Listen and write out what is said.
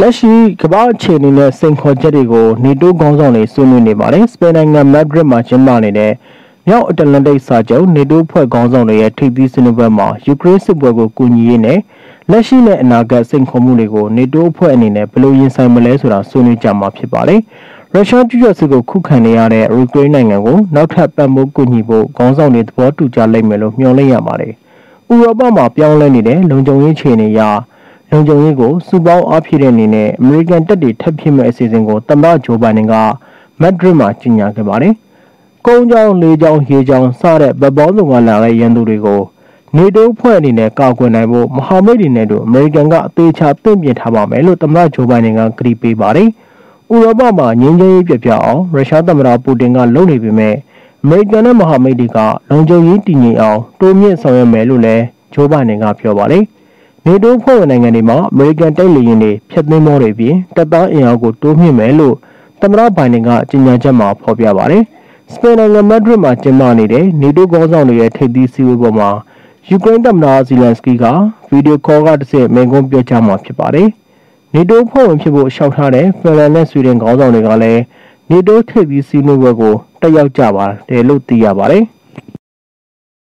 လက်ရှိကမ္ဘာအခြေအနေနဲ့စိန်ခေါ်ချက်တွေကိုနေတိုးခေါင်းဆောင်တွေဆွေးနွေးနေပါတယ်စပိန်နိုင်ငံမက်ဒရစ်မှာကျင်းပနေတဲ့မြောက်အတလန်တိတ်စာချုပ်နေတိုးဖွဲ့ခေါင်းဆောင်တွေရဲ့ထိပ်သီးဆွေးနွေးပွဲမှာယူကရိန်းစစ်ပွဲကိုကူညီရေးနဲ့လက်ရှိနဲ့အနာဂတ်စိန်ခေါ်မှုတွေကိုနေတိုးအဖွဲ့အနေနဲ့ဘယ်လိုရင်ဆိုင်မလဲဆိုတာဆွေးနွေးကြမှာဖြစ်ပါတယ်ရုရှားကျူးကျော်စစ်ကိုခုခံနေရတဲ့ယူကရိန်းနိုင်ငံကိုနောက်ထပ်ပံ့ပိုးကူညီဖို့ခေါင်းဆောင်တွေသဘောတူကြလိမ့်မယ်လို့မျှော်လင့်ရပါတယ်။ဥရောပမှာပြောင်းလဲနေတဲ့လုံခြုံရေးခြေအနေအရ လုံခြုံရေးကိုစုပေါင်းအားဖြည့်တဲ့အနေနဲ့အမေရိကန်တပ်တွေထပ်ဖြစ်မဲ့အစီအစဉ်ကိုသမ္မတဂျိုဘိုင်ဒန်ကမက်ဒရစ်မှာကြေညာခဲ့ပါတယ်။ကုန်းကြောင်းလေကြောင်းရေကြောင်းစတဲ့ဗတ်ပေါင်းစုံကလာတဲ့ရန်သူတွေကိုနေတိုးဖွဲ့အနေနဲ့ကာကွယ်နိုင်ဖို့မဟာမိတ်တွေနဲ့တို့အမေရိကန်ကအသေးချာပြင်ပြထားပါမယ်လို့သမ္မတဂျိုဘိုင်ဒန်ကကတိပေးပါတယ်။ဥရောပမှာငြင်းချမ်းရေးပြပြအောင်ရုရှားသမ္မတပူတင်ကလုပ်နေပေမဲ့အမေရိကန်နဲ့မဟာမိတ်တွေကလုံခြုံရေးတည်ငြိမ်အောင်တိုးမြင့်ဆောင်ရွက်မယ်လို့လည်းဂျိုးဘိုင်ဒန်ကပြောပါတယ်။ နေတိုးဖွဲ့ဝင်နိုင်ငံတွေမှာအမေရိကန်တိုက်လေယာဉ်တွေဖျက်သိမ်းမောတွေပြင်တပ်သားအင်အားကိုတိုးမြင့်မယ်လို့သမ္မတဘိုင်ဒန်ကကြေညာချက်မှာဖော်ပြပါတယ်။စပိန်နိုင်ငံမက်ဒရစ်မှာကျင်းပနေတဲ့နေတိုးခေါင်းဆောင်တွေရဲ့ထိပ်သီးစည်းဝေးပွဲမှာယူကရိန်းသမ္မတဇီလန်စကီကဗီဒီယိုခေါ်ကတစ်ဆင့်မိန့်ခွန်းပြောကြားမှာဖြစ်ပါတယ်။နေတိုးဖွဲ့ဝင်ဖြစ်ဖို့ရှောက်ထားတဲ့ဖင်လန်နဲ့ဆွီဒင်ခေါင်းဆောင်တွေကလည်းနေတိုးထိပ်သီးစည်းဝေးပွဲကိုတက်ရောက်ကြပါတယ်လို့သိရပါတယ်။